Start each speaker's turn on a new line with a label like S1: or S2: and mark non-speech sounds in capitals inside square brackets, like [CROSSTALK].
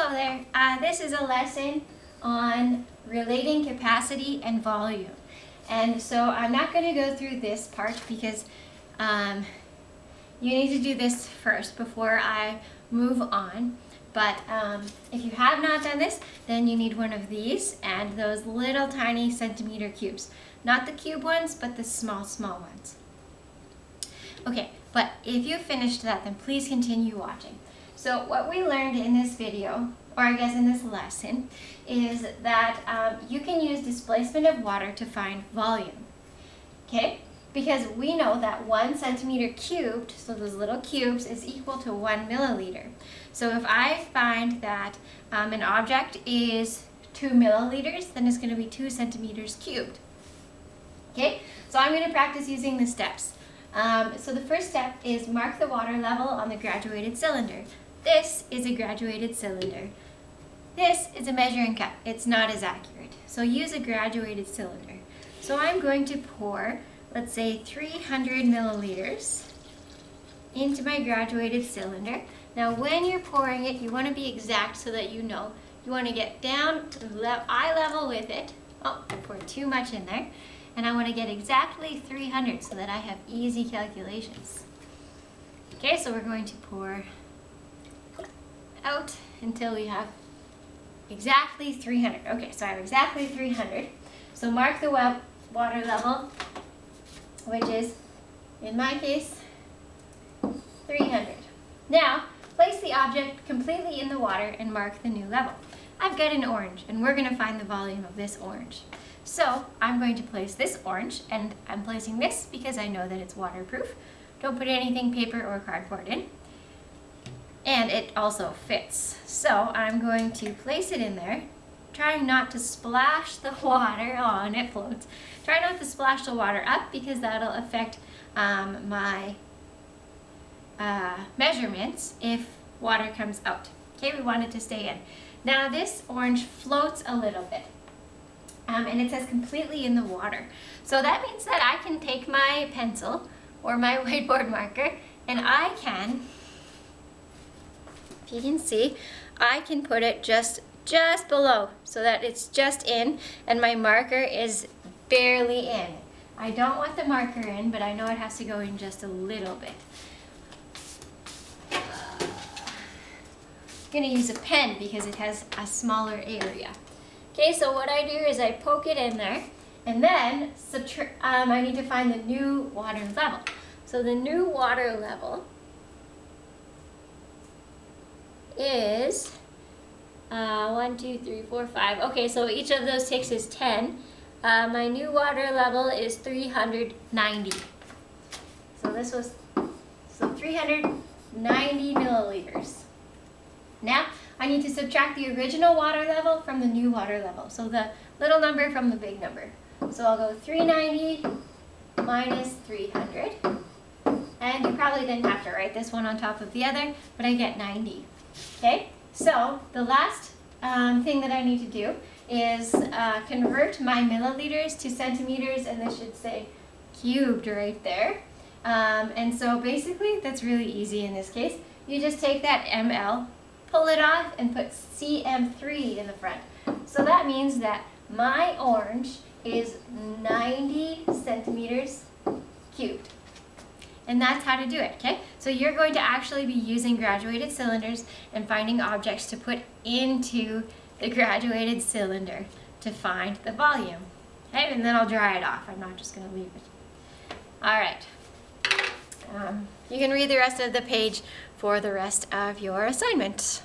S1: Hello there. Uh, this is a lesson on relating capacity and volume. And so I'm not going to go through this part because um, you need to do this first before I move on. But um, if you have not done this, then you need one of these and those little tiny centimeter cubes. Not the cube ones, but the small, small ones. Okay, but if you finished that, then please continue watching. So what we learned in this video, or I guess in this lesson, is that um, you can use displacement of water to find volume. Okay? Because we know that one centimeter cubed, so those little cubes, is equal to one milliliter. So if I find that um, an object is two milliliters, then it's going to be two centimeters cubed. Okay? So I'm going to practice using the steps. Um, so the first step is mark the water level on the graduated cylinder. This is a graduated cylinder. This is a measuring cup. It's not as accurate. So use a graduated cylinder. So I'm going to pour, let's say 300 milliliters into my graduated cylinder. Now when you're pouring it, you want to be exact so that you know. You want to get down to the eye level with it. Oh, I poured too much in there. And I want to get exactly 300 so that I have easy calculations. Okay, so we're going to pour out until we have exactly 300. Okay, so I have exactly 300. So mark the water level, which is, in my case, 300. Now, place the object completely in the water and mark the new level. I've got an orange, and we're going to find the volume of this orange. So I'm going to place this orange, and I'm placing this because I know that it's waterproof. Don't put anything paper or cardboard in and it also fits. So I'm going to place it in there, trying not to splash the [LAUGHS] water on, it floats. Try not to splash the water up because that'll affect um, my uh, measurements if water comes out. Okay, we want it to stay in. Now this orange floats a little bit. Um, and it says completely in the water. So that means that I can take my pencil or my [LAUGHS] whiteboard marker and I can if you can see, I can put it just, just below so that it's just in and my marker is barely in. I don't want the marker in, but I know it has to go in just a little bit. I'm gonna use a pen because it has a smaller area. Okay, so what I do is I poke it in there and then um, I need to find the new water level. So the new water level is uh, one, two, three, four, five. Okay, so each of those ticks is 10. Uh, my new water level is 390. So this was so 390 milliliters. Now, I need to subtract the original water level from the new water level. So the little number from the big number. So I'll go 390 minus 300. And you probably didn't have to write this one on top of the other, but I get 90. Okay, so the last um, thing that I need to do is uh, convert my milliliters to centimeters, and this should say cubed right there. Um, and so basically, that's really easy in this case. You just take that ml, pull it off, and put cm3 in the front. So that means that my orange is 90 centimeters cubed. And that's how to do it, okay? So you're going to actually be using graduated cylinders and finding objects to put into the graduated cylinder to find the volume. Okay, and then I'll dry it off. I'm not just gonna leave it. All right. Um, you can read the rest of the page for the rest of your assignment.